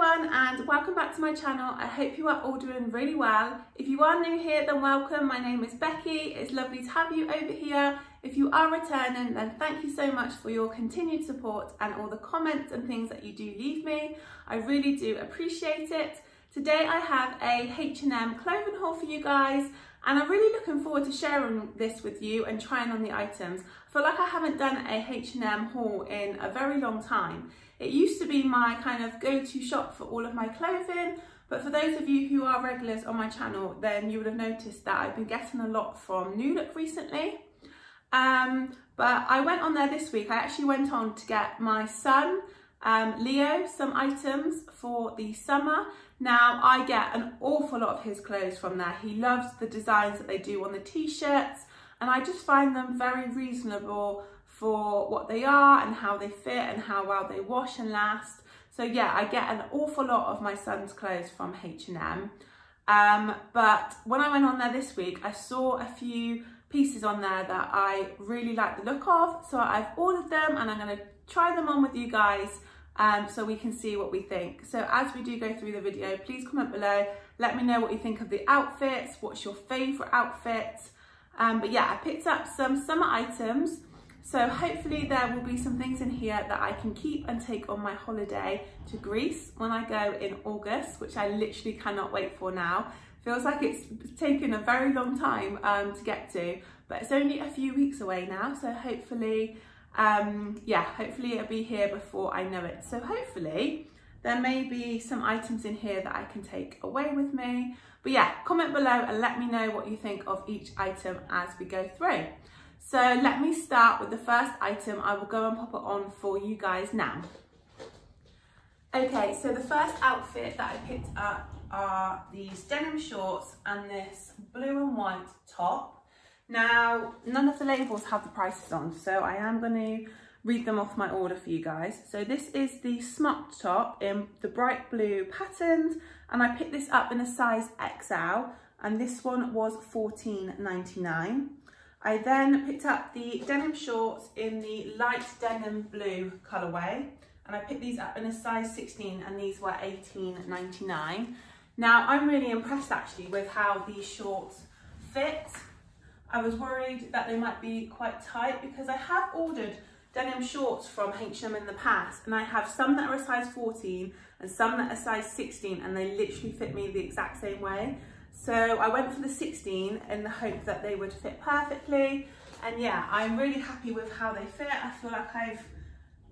everyone and welcome back to my channel. I hope you are all doing really well. If you are new here then welcome. My name is Becky. It's lovely to have you over here. If you are returning then thank you so much for your continued support and all the comments and things that you do leave me. I really do appreciate it. Today I have a H&M clothing haul for you guys and I'm really looking forward to sharing this with you and trying on the items. Feel like I haven't done a H&M haul in a very long time. It used to be my kind of go-to shop for all of my clothing, but for those of you who are regulars on my channel, then you would have noticed that I've been getting a lot from New Look recently. Um, but I went on there this week. I actually went on to get my son, um, Leo, some items for the summer. Now, I get an awful lot of his clothes from there. He loves the designs that they do on the t-shirts, and I just find them very reasonable for what they are and how they fit and how well they wash and last. So yeah, I get an awful lot of my son's clothes from H&M. Um, but when I went on there this week, I saw a few pieces on there that I really like the look of. So I've ordered them and I'm gonna try them on with you guys um, so we can see what we think. So as we do go through the video, please comment below. Let me know what you think of the outfits. What's your favorite outfit? Um, but yeah, I picked up some summer items so hopefully there will be some things in here that I can keep and take on my holiday to Greece when I go in August, which I literally cannot wait for now. Feels like it's taken a very long time um, to get to, but it's only a few weeks away now. So hopefully, um, yeah, hopefully it'll be here before I know it. So hopefully there may be some items in here that I can take away with me. But yeah, comment below and let me know what you think of each item as we go through. So let me start with the first item. I will go and pop it on for you guys now. Okay, so the first outfit that I picked up are these denim shorts and this blue and white top. Now, none of the labels have the prices on, so I am going to read them off my order for you guys. So this is the smocked top in the bright blue patterns, and I picked this up in a size XL, and this one was $14.99. I then picked up the denim shorts in the light denim blue colourway and I picked these up in a size 16 and these were 18.99. Now I'm really impressed actually with how these shorts fit. I was worried that they might be quite tight because I have ordered denim shorts from H&M in the past and I have some that are a size 14 and some that are size 16 and they literally fit me the exact same way. So I went for the 16 in the hope that they would fit perfectly. And yeah, I'm really happy with how they fit. I feel like I've,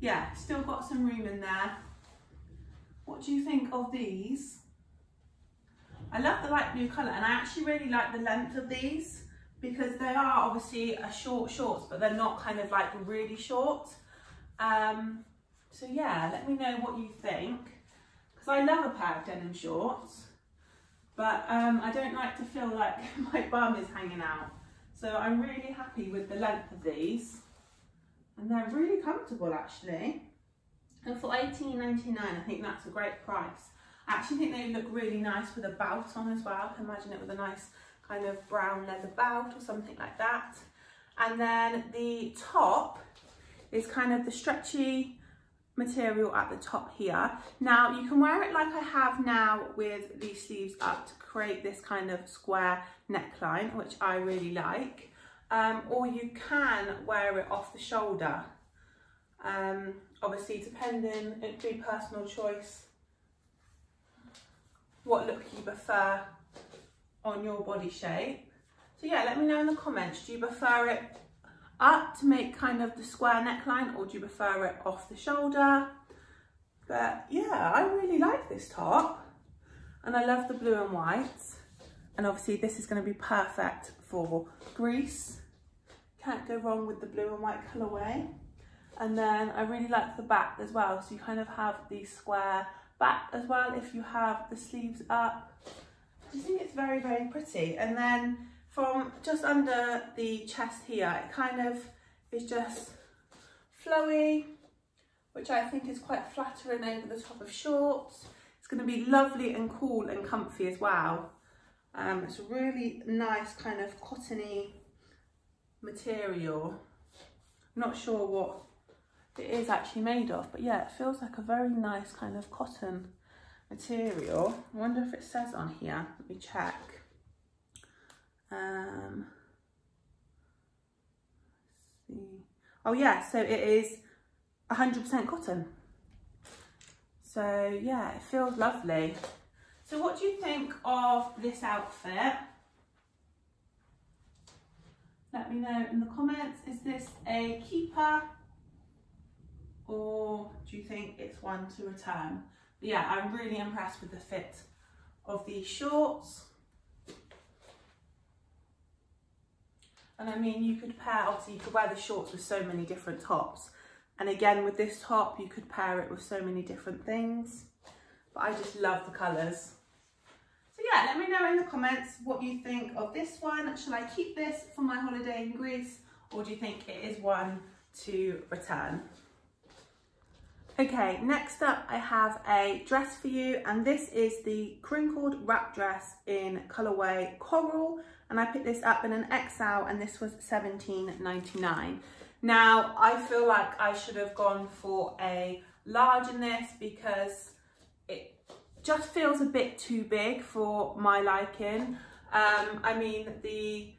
yeah, still got some room in there. What do you think of these? I love the light blue colour and I actually really like the length of these because they are obviously a short shorts, but they're not kind of like really short. Um, so yeah, let me know what you think. Because I love a pair of denim shorts. But um, I don't like to feel like my bum is hanging out. So I'm really happy with the length of these. And they're really comfortable actually. And for 18.99, I think that's a great price. I actually think they look really nice with a belt on as well. I can Imagine it with a nice kind of brown leather belt or something like that. And then the top is kind of the stretchy material at the top here. Now you can wear it like I have now with the sleeves up to create this kind of square neckline, which I really like. Um, or you can wear it off the shoulder. Um, obviously depending, it'd be personal choice what look you prefer on your body shape. So yeah, let me know in the comments, do you prefer it up to make kind of the square neckline or do you prefer it off the shoulder? But yeah, I really like this top and I love the blue and white. And obviously this is gonna be perfect for Greece. Can't go wrong with the blue and white colorway. And then I really like the back as well. So you kind of have the square back as well if you have the sleeves up. I just think it's very, very pretty. And then from just under the chest here, it kind of is just flowy, which I think is quite flattering over the top of shorts. It's going to be lovely and cool and comfy as well. Um, it's a really nice kind of cottony material. I'm not sure what it is actually made of, but yeah, it feels like a very nice kind of cotton material. I wonder if it says on here. Let me check. Um, see. Oh yeah, so it is 100% cotton. So yeah, it feels lovely. So what do you think of this outfit? Let me know in the comments. Is this a keeper or do you think it's one to return? Yeah, I'm really impressed with the fit of these shorts. And I mean, you could pair, obviously you could wear the shorts with so many different tops. And again, with this top, you could pair it with so many different things. But I just love the colours. So yeah, let me know in the comments what you think of this one. Shall I keep this for my holiday in Greece? Or do you think it is one to return? Okay, next up I have a dress for you and this is the crinkled wrap dress in colorway coral and I picked this up in an XL and this was 17.99. Now I feel like I should have gone for a large in this because it just feels a bit too big for my liking. Um, I mean the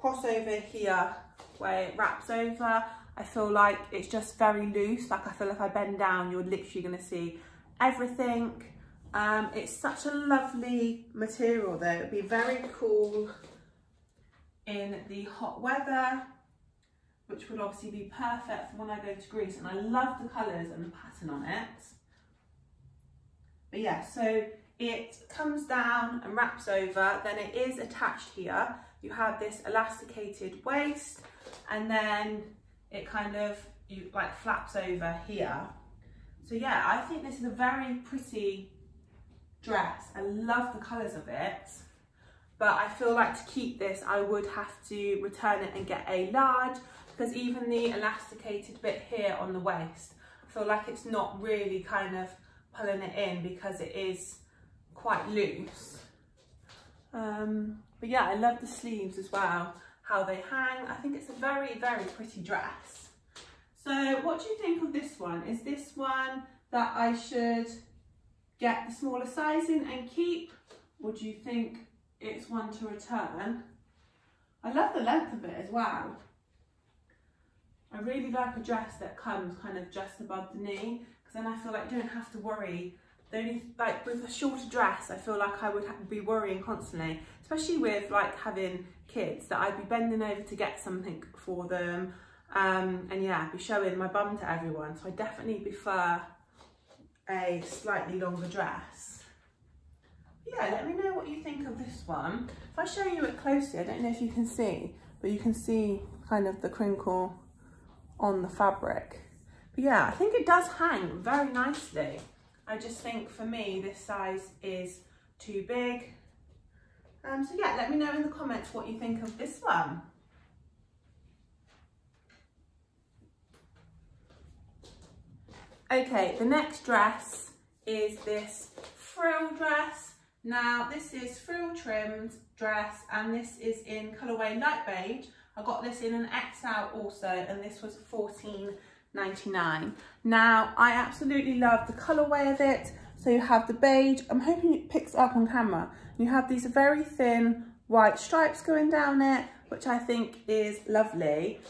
crossover here where it wraps over I feel like it's just very loose. Like I feel like I bend down, you're literally gonna see everything. Um, it's such a lovely material though. It'd be very cool in the hot weather, which would obviously be perfect for when I go to Greece. And I love the colours and the pattern on it. But yeah, so it comes down and wraps over, then it is attached here. You have this elasticated waist and then it kind of you like flaps over here. So yeah, I think this is a very pretty dress. I love the colours of it. But I feel like to keep this, I would have to return it and get a large because even the elasticated bit here on the waist, I feel like it's not really kind of pulling it in because it is quite loose. Um, but yeah, I love the sleeves as well how they hang. I think it's a very, very pretty dress. So what do you think of this one? Is this one that I should get the smaller size in and keep? Or do you think it's one to return? I love the length of it as well. I really like a dress that comes kind of just above the knee because then I feel like you don't have to worry the only like with a shorter dress I feel like I would be worrying constantly especially with like having kids that I'd be bending over to get something for them. Um, and yeah I'd be showing my bum to everyone. So I definitely prefer a slightly longer dress. Yeah let me know what you think of this one. If I show you it closely I don't know if you can see but you can see kind of the crinkle on the fabric. But yeah I think it does hang very nicely. I just think for me, this size is too big. Um, so yeah, let me know in the comments what you think of this one. Okay, the next dress is this frill dress. Now, this is frill trimmed dress and this is in colourway light beige. I got this in an XL also and this was 14 99 now i absolutely love the colorway of it so you have the beige i'm hoping it picks up on camera. You have these very thin white stripes going down it which i think is lovely.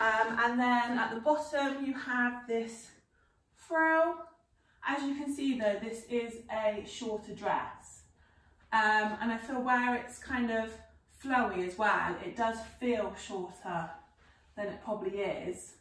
Um, and then at the bottom you have this frill as you can see though this is a shorter dress. Um, and i feel where it's kind of flowy as well it does feel shorter than it probably is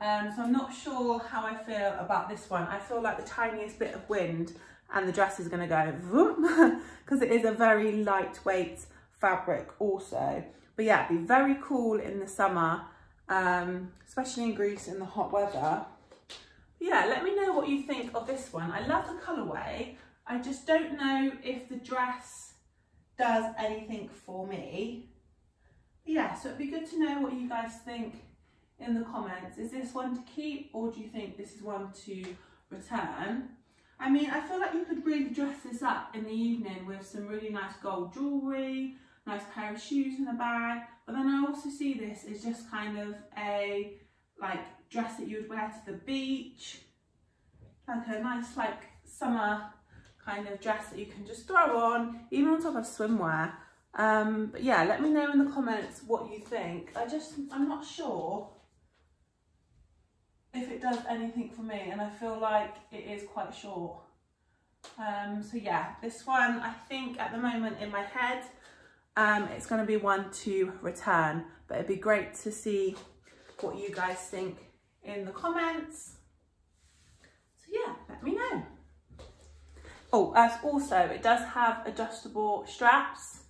um, so I'm not sure how I feel about this one. I feel like the tiniest bit of wind and the dress is going to go because it is a very lightweight fabric also. But yeah, it'd be very cool in the summer, um, especially in Greece in the hot weather. But yeah, let me know what you think of this one. I love the colorway. I just don't know if the dress does anything for me. Yeah, so it'd be good to know what you guys think in the comments. Is this one to keep or do you think this is one to return? I mean, I feel like you could really dress this up in the evening with some really nice gold jewellery, nice pair of shoes in the bag. But then I also see this as just kind of a like dress that you would wear to the beach. Like a nice like summer kind of dress that you can just throw on, even on top of swimwear. Um, but yeah, let me know in the comments what you think. I just, I'm not sure if it does anything for me and I feel like it is quite short. Um, so yeah, this one I think at the moment in my head um, it's going to be one to return but it'd be great to see what you guys think in the comments. So yeah, let me know. Oh, as also it does have adjustable straps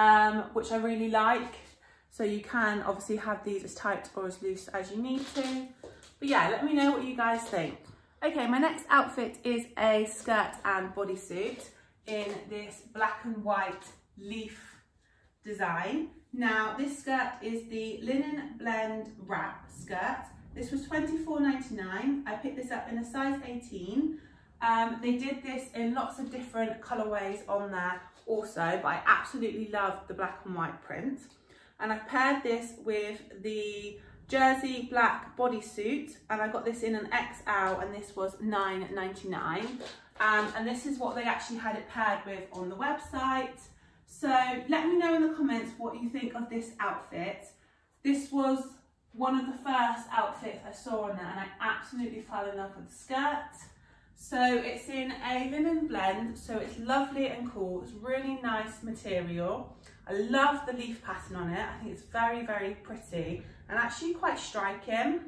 um, which I really like. So you can obviously have these as tight or as loose as you need to. But yeah, let me know what you guys think. Okay, my next outfit is a skirt and bodysuit in this black and white leaf design. Now, this skirt is the linen blend wrap skirt. This was $24.99. I picked this up in a size 18. Um, they did this in lots of different colorways on there also, but I absolutely love the black and white print. And I've paired this with the jersey black bodysuit and I got this in an XL and this was $9.99 um, and this is what they actually had it paired with on the website. So let me know in the comments what you think of this outfit. This was one of the first outfits I saw on there and I absolutely fell in love with the skirt. So it's in a linen blend so it's lovely and cool. It's really nice material I love the leaf pattern on it. I think it's very, very pretty and actually quite striking.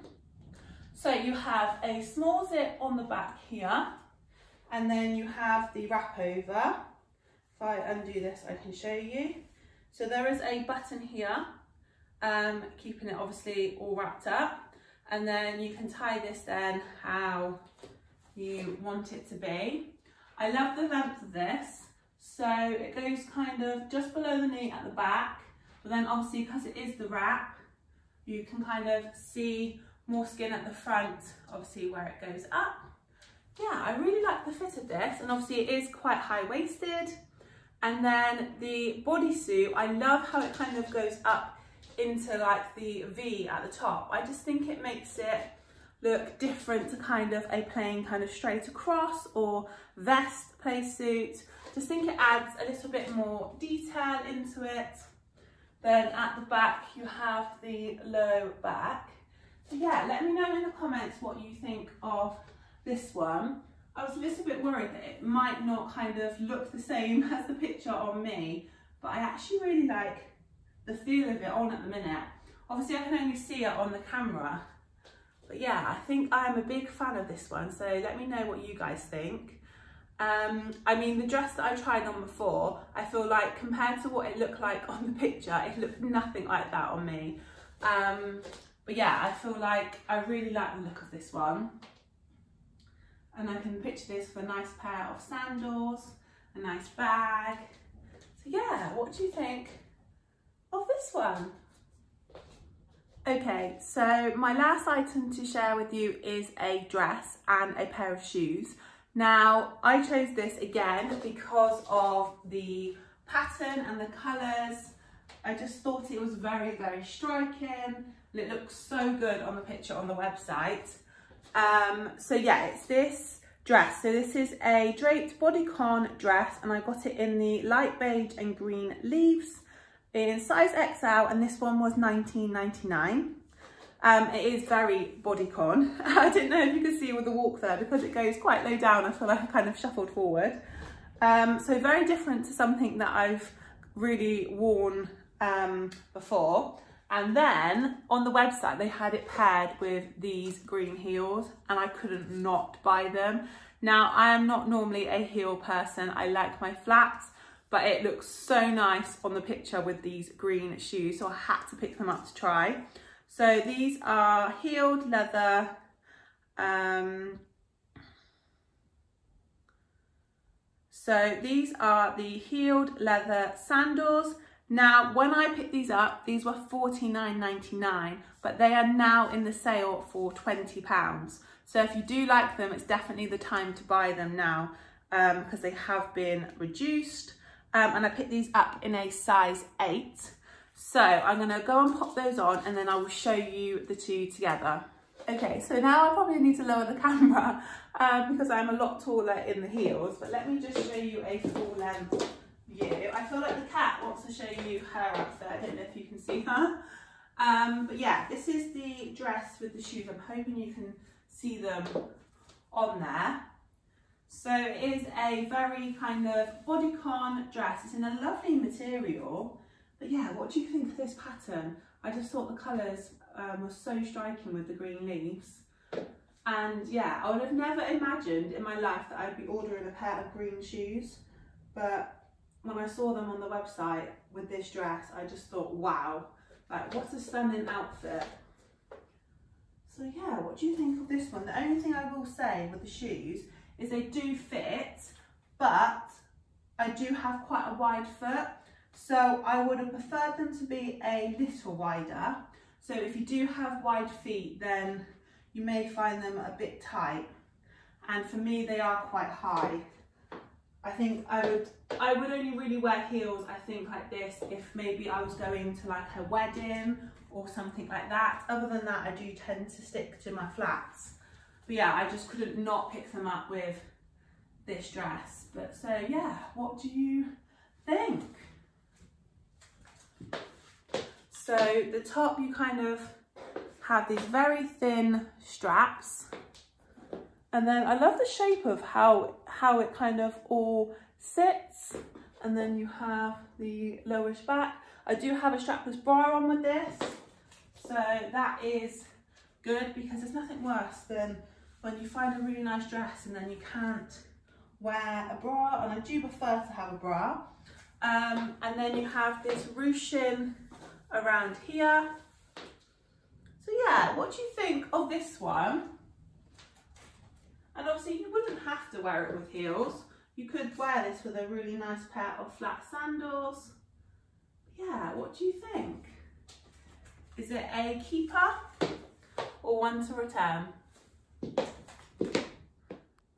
So you have a small zip on the back here and then you have the wrap over. If I undo this, I can show you. So there is a button here, um, keeping it obviously all wrapped up. And then you can tie this then how you want it to be. I love the length of this. So it goes kind of just below the knee at the back, but then obviously because it is the wrap, you can kind of see more skin at the front, obviously where it goes up. Yeah, I really like the fit of this and obviously it is quite high-waisted. And then the bodysuit, I love how it kind of goes up into like the V at the top. I just think it makes it look different to kind of a plain kind of straight across or vest play suit. Just think it adds a little bit more detail into it. Then at the back you have the low back. So yeah, let me know in the comments what you think of this one. I was a little bit worried that it might not kind of look the same as the picture on me, but I actually really like the feel of it on at the minute. Obviously I can only see it on the camera, but yeah, I think I am a big fan of this one. So let me know what you guys think. Um, I mean, the dress that I tried on before, I feel like compared to what it looked like on the picture, it looked nothing like that on me. Um, but yeah, I feel like I really like the look of this one. And I can picture this with a nice pair of sandals, a nice bag. So yeah, what do you think of this one? Okay, so my last item to share with you is a dress and a pair of shoes. Now, I chose this again because of the pattern and the colours. I just thought it was very, very striking. It looks so good on the picture on the website. Um, so yeah, it's this dress. So this is a draped bodycon dress and I got it in the light beige and green leaves in size XL and this one was 19.99. Um, it is very bodycon. I didn't know if you could see with the walk there because it goes quite low down. I feel like I kind of shuffled forward. Um, so very different to something that I've really worn um, before. And then on the website, they had it paired with these green heels and I couldn't not buy them. Now, I am not normally a heel person. I like my flats, but it looks so nice on the picture with these green shoes. So I had to pick them up to try. So these are heeled leather um, so these are the heeled leather sandals. Now, when I picked these up, these were $49.99, but they are now in the sale for £20. So if you do like them, it's definitely the time to buy them now because um, they have been reduced. Um, and I picked these up in a size 8. So I'm going to go and pop those on and then I will show you the two together. Okay, so now I probably need to lower the camera um, because I'm a lot taller in the heels, but let me just show you a full length view. I feel like the cat wants to show you her outfit. I don't know if you can see her. Um, but yeah, this is the dress with the shoes. I'm hoping you can see them on there. So it is a very kind of bodycon dress. It's in a lovely material. But yeah, what do you think of this pattern? I just thought the colours um, were so striking with the green leaves. And yeah, I would have never imagined in my life that I'd be ordering a pair of green shoes. But when I saw them on the website with this dress, I just thought, wow, like what's a stunning outfit. So yeah, what do you think of this one? The only thing I will say with the shoes is they do fit, but I do have quite a wide foot. So I would have preferred them to be a little wider. So if you do have wide feet, then you may find them a bit tight. And for me, they are quite high. I think I would I would only really wear heels, I think, like this if maybe I was going to like a wedding or something like that. Other than that, I do tend to stick to my flats. But yeah, I just couldn't not pick them up with this dress. But so yeah, what do you think? So the top you kind of have these very thin straps. And then I love the shape of how, how it kind of all sits. And then you have the lowish back. I do have a strapless bra on with this. So that is good because there's nothing worse than when you find a really nice dress and then you can't wear a bra. And I do prefer to have a bra. Um, and then you have this ruching around here. So yeah, what do you think of this one? And obviously you wouldn't have to wear it with heels. You could wear this with a really nice pair of flat sandals. Yeah, what do you think? Is it a keeper or one to return?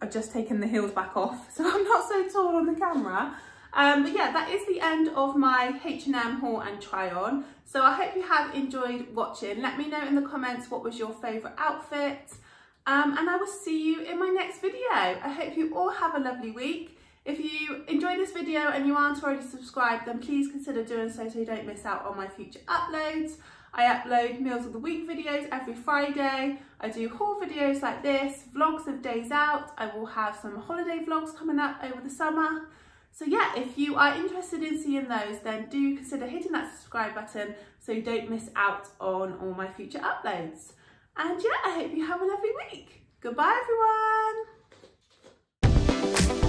I've just taken the heels back off, so I'm not so tall on the camera. Um, but yeah, that is the end of my H&M haul and try on. So I hope you have enjoyed watching. Let me know in the comments what was your favourite outfit. Um, and I will see you in my next video. I hope you all have a lovely week. If you enjoyed this video and you aren't already subscribed, then please consider doing so so you don't miss out on my future uploads. I upload meals of the week videos every Friday. I do haul videos like this, vlogs of days out. I will have some holiday vlogs coming up over the summer. So yeah, if you are interested in seeing those, then do consider hitting that subscribe button so you don't miss out on all my future uploads. And yeah, I hope you have a lovely week. Goodbye everyone.